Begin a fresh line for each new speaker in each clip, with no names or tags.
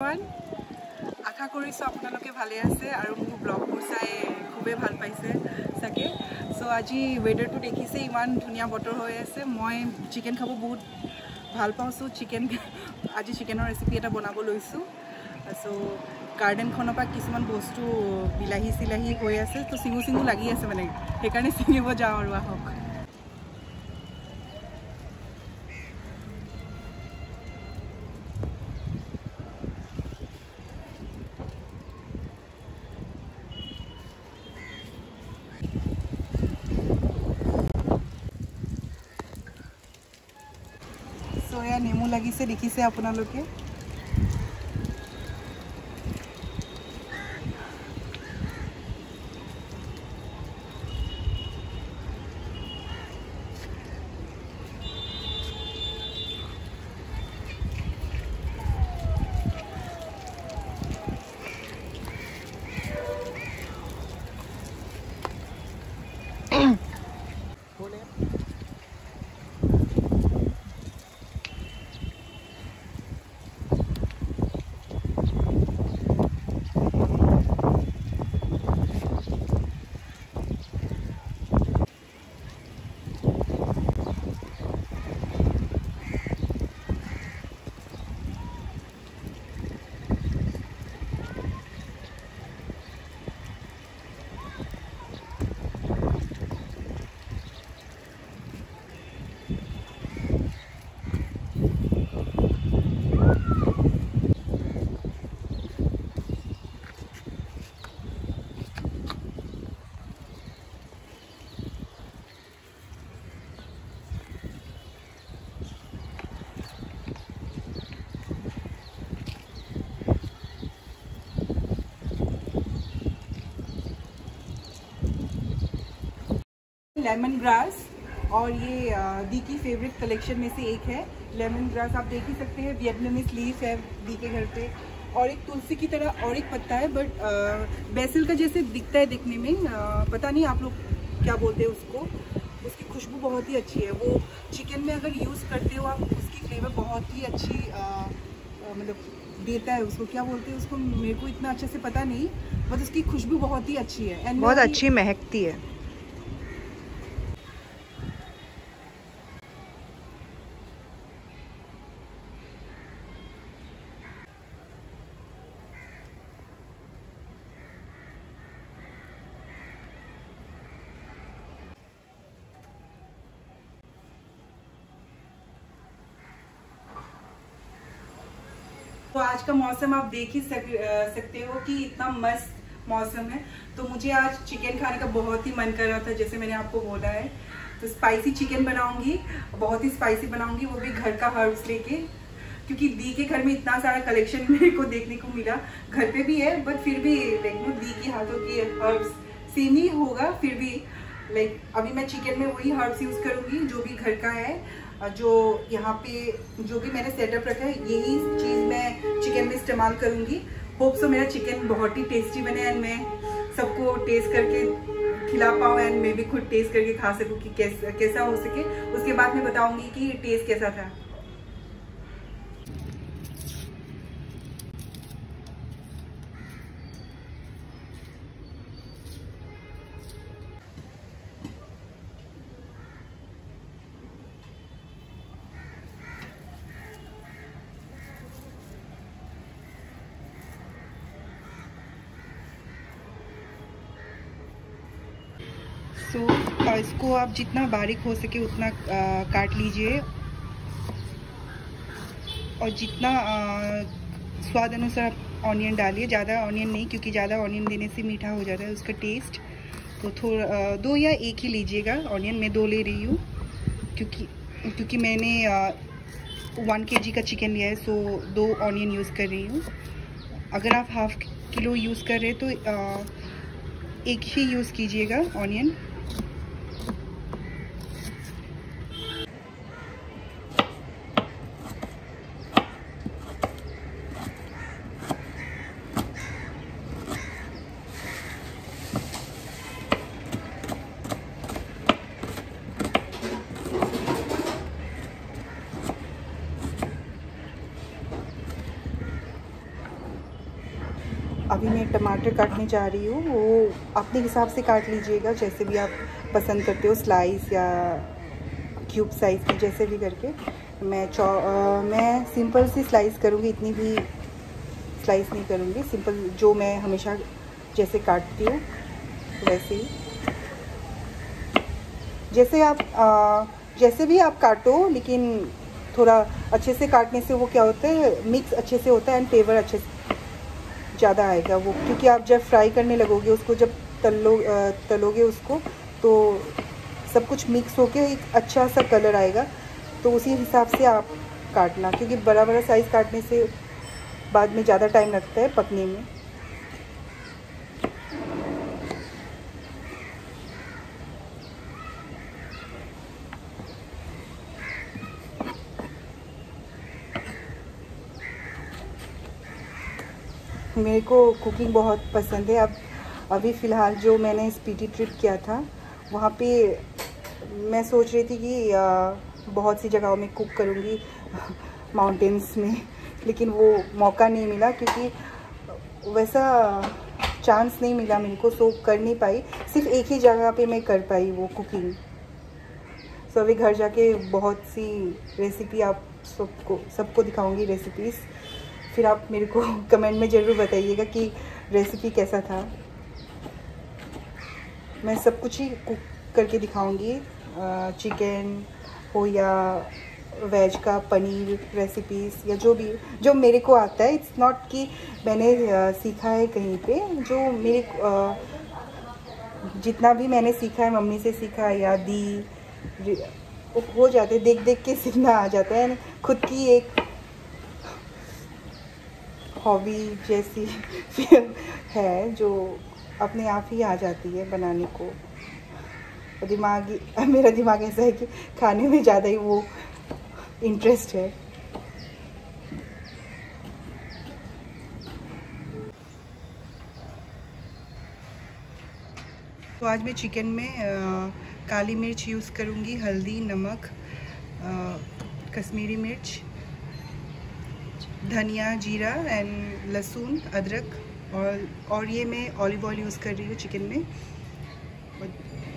আশা কৰিছোঁ আপোনালোকে ভালে আছে আৰু মোৰ ব্লগবোৰ চাই খুবেই ভাল পাইছে চাগে। চ' আজি ৱেডাৰটো দেখিছে ইমান ধুনীয়া বতৰ হৈ আছে। মই চিকেন খাব বহুত ভাল পাওঁ চ' চিকেন আজি চিকেনৰ ৰেচিপি এটা বনাব লৈছোঁ। চ' গাৰ্ডেনখনৰ পৰা কিছুমান বস্তু বিলাহী চিলাহী হৈ আছে ত' চিঙু চিঙু লাগি আছে মানে। সেইকাৰণে ছিঙিব যাওঁ আৰু আহক চ' এয়া নেমু লাগিছে দেখিছে আপোনালোকে? लेमन ग्रास और ये दी की फेवरेट कलेक्शन में से एक है। लेमन ग्रास आप देख ही सकते हैं वियतनामीज लीफ है दी के घर पे। और एक तुलसी की तरह और एक पत्ता है बट बेसिल का जैसे दिखता है दिखने में आ, पता नहीं आप लोग क्या बोलते हैं उसको। उसकी खुशबू बहुत ही अच्छी है। वो चिकन में अगर यूज़ करते हो आप उसकी फ्लेवर बहुत ही अच्छी मतलब देता है उसको। क्या बोलते हैं उसको? मेरे को इतना अच्छे से पता नहीं बट उसकी खुशबू बहुत ही अच्छी है।
एंड बहुत अच्छी महकती है।
तो आज का मौसम आप देख ही सक, सकते हो कि इतना मस्त मौसम है। तो मुझे आज चिकन खाने का बहुत ही मन कर रहा था जैसे मैंने आपको बोला है। तो स्पाइसी चिकन बनाऊँगी बहुत ही स्पाइसी बनाऊँगी वो भी घर का हर्ब्स लेके। क्योंकि दी के घर में इतना सारा कलेक्शन मेरे को देखने को मिला। घर पे भी है बट फिर भी लाइक नो दी के हाथों की हर्ब्स सेम ही होगा फिर भी लाइक अभी मैं चिकन में वही हर्ब्स यूज़ करूँगी जो भी घर का है। जो यहाँ पे, जो भी मैंने सेटअप रखा है, यही चीज़ मैं चिकन में इस्तेमाल करूँगी। होप सो मेरा चिकन बहुत ही टेस्टी बने एंड मैं सबको टेस्ट करके खिला पाऊँ एंड मैं भी खुद टेस्ट करके खा सकूँ कि कैसा कैसा हो सके। उसके बाद मैं बताऊँगी कि टेस्ट कैसा था। सो so, इसको आप जितना बारीक हो सके उतना आ, काट लीजिए। और जितना स्वाद अनुसार आप ऑनियन डालिए। ज़्यादा ऑनियन नहीं क्योंकि ज़्यादा ऑनियन देने से मीठा हो जाता है उसका टेस्ट तो थोड़ा दो या एक ही लीजिएगा ऑनियन मैं दो ले रही हूँ क्योंकि क्योंकि मैंने वन के जी का चिकन लिया है सो दो ऑनियन यूज़ कर रही हूँ। अगर आप हाफ़ किलो यूज़ कर रहे हैं तो आ, एक ही यूज़ कीजिएगा ऑनियन टमाटर काटने जा रही हूँ वो अपने हिसाब से काट लीजिएगा जैसे भी आप पसंद करते हो स्लाइस या क्यूब साइज़ की जैसे भी करके। मैं चौ आ, मैं सिंपल सी स्लाइस करूँगी इतनी भी स्लाइस नहीं करूँगी। सिंपल जो मैं हमेशा जैसे काटती हूँ वैसे ही। जैसे आप आ, जैसे भी आप काटो लेकिन थोड़ा अच्छे से काटने से वो क्या होता है मिक्स अच्छे से होता है एंड फ्लेवर अच्छे से ज़्यादा आएगा वो, क्योंकि आप जब फ्राई करने लगोगे उसको, जब तलो तलोगे उसको तो सब कुछ मिक्स होके एक अच्छा सा कलर आएगा। तो उसी हिसाब से आप काटना, क्योंकि बड़ा बड़ा साइज़ काटने से बाद में ज़्यादा टाइम लगता है पकने में। मेरे को कुकिंग बहुत पसंद है। अब अभी फ़िलहाल जो मैंने स्पीटी ट्रिप किया था वहाँ पे मैं सोच रही थी कि आ, बहुत सी जगहों में कुक करूँगी माउंटेन्स में लेकिन वो मौका नहीं मिला क्योंकि वैसा चांस नहीं मिला मेरे को सो कर नहीं पाई। सिर्फ़ एक ही जगह पे मैं कर पाई वो कुकिंग सो अभी घर जाके बहुत सी रेसिपी आप सबको सबको दिखाऊँगी रेसिपीज़ फिर आप मेरे को कमेंट में ज़रूर बताइएगा कि रेसिपी कैसा था। मैं सब कुछ ही कुक करके दिखाऊँगी। चिकन हो या वेज का पनीर रेसिपीज़ या जो भी, जो मेरे को आता है। इट्स नॉट कि मैंने सीखा है कहीं पे। जो मेरे जितना भी मैंने सीखा है, मम्मी से सीखा या दी हो जाते देख देख के सीखना आ जाता है। खुद की एक हॉबी जैसी है जो अपने आप ही आ जाती है बनाने को। दिमाग मेरा दिमाग ऐसा है कि खाने में ज़्यादा ही वो इंटरेस्ट है। तो आज मैं चिकन में आ, काली मिर्च यूज़ करूँगी हल्दी नमक आ, कश्मीरी मिर्च। धनिया, जीरा एंड लहसुन, अदरक और और ये मैं ऑलिव ऑयल यूज़ कर रही हूँ चिकन में। और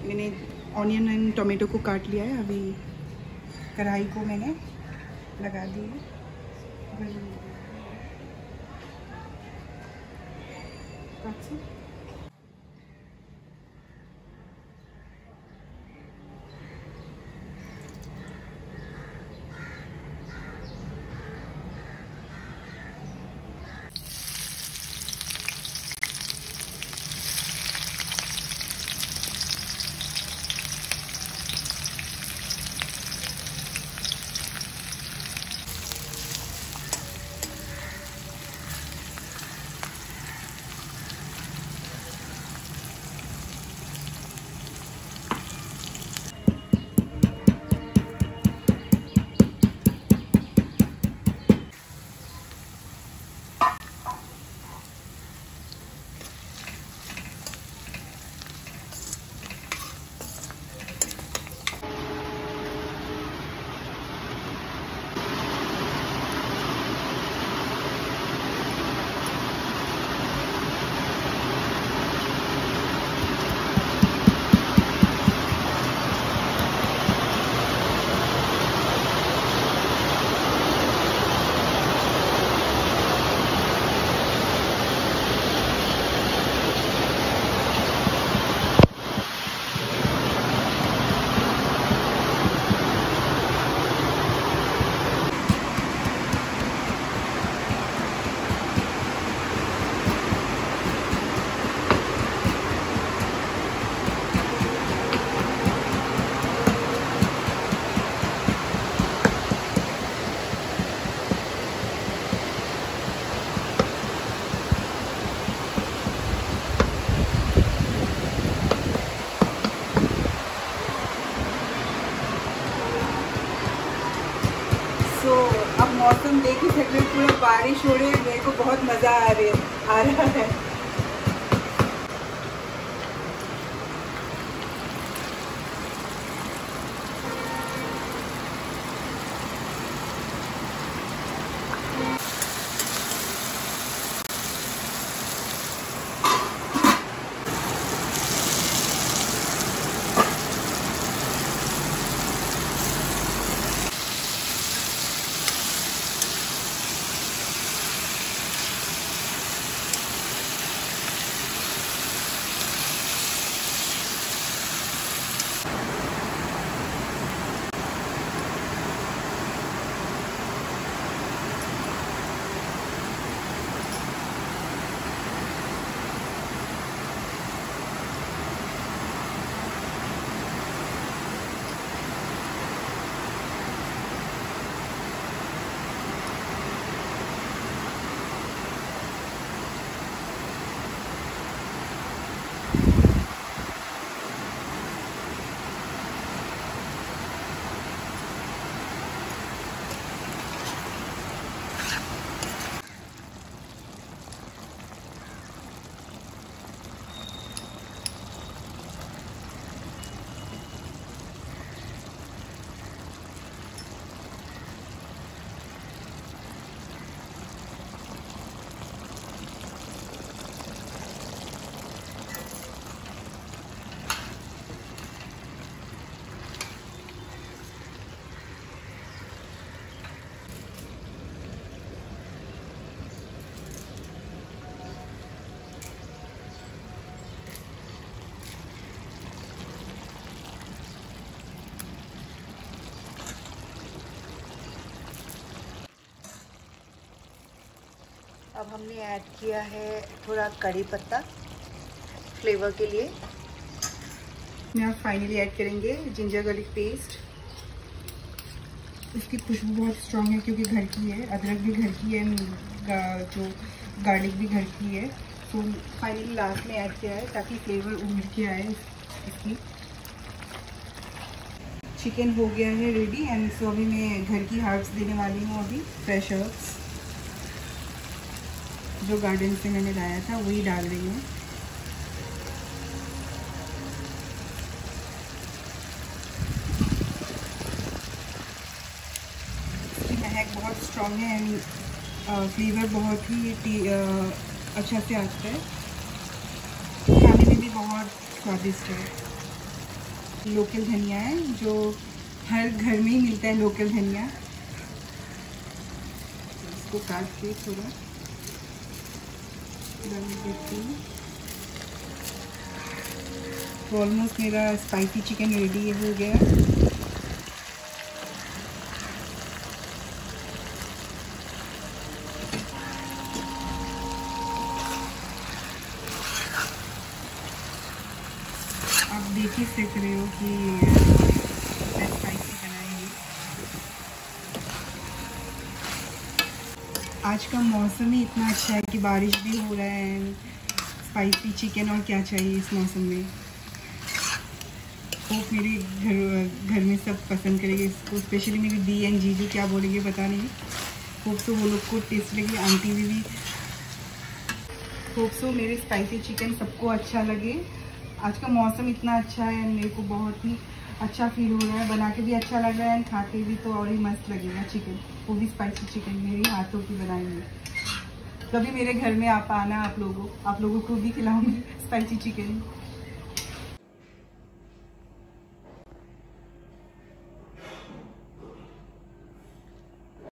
मैंने ऑनियन एंड टोमेटो को काट लिया है, अभी कढ़ाई को मैंने लगा दी है। मौसम देख ही सकते पूरा बारिश हो रही है, मेरे को बहुत मज़ा आ रही आ रहा है।
अब हमने ऐड किया है थोड़ा कड़ी पत्ता फ्लेवर के लिए।
यहाँ फाइनली ऐड करेंगे जिंजर गार्लिक पेस्ट इसकी खुशबू बहुत स्ट्रॉन्ग है क्योंकि घर की है, अदरक भी घर की है जो गार्लिक भी घर की है। तो फाइनली लास्ट में ऐड किया है ताकि फ्लेवर उभर के आए इसकी। चिकन हो गया है रेडी एंड सो अभी मैं घर की हर्ब्स देने वाली हूँ अभी फ्रेश हर्ब्स जो गार्डन से मैंने लाया था, वही डाल रही हूँ। महक बहुत स्ट्रॉन्ग है एंड फ्लेवर बहुत ही अच्छा से आता है। खाने में भी बहुत स्वादिष्ट है। लोकल धनिया है, जो हर घर में ही मिलता है लोकल धनिया। इसको काट के थोड़ा हूँ ऑलमोस्ट मेरा स्पाइसी चिकन रेडी हो गया। आप देख ही सीख रहे हो कि स्पाइसी बनाएँगे आज का मौसम ही इतना अच्छा है कि बारिश भी हो रहा है स्पाइसी चिकन और क्या चाहिए इस मौसम में? होप मेरे घर घर में सब पसंद करेंगे इसको स्पेशली मेरी दी एंड जीजू क्या बोलेंगे पता नहीं। होप सो वो लोग को टेस्ट लगे, आंटी भी भी। होप सो मेरे स्पाइसी चिकन सबको अच्छा लगे। आज का मौसम इतना अच्छा है मेरे को बहुत ही अच्छा फील हो रहा है, बना के भी अच्छा लग रहा है एंड खा के भी तो और ही मस्त लगेगा चिकन वो भी स्पाइसी चिकन मेरी हाथों की बनाई हुई कभी मेरे घर में आप आना आप लोगों आप लोगों को भी खिलाऊँगी स्पाइसी चिकन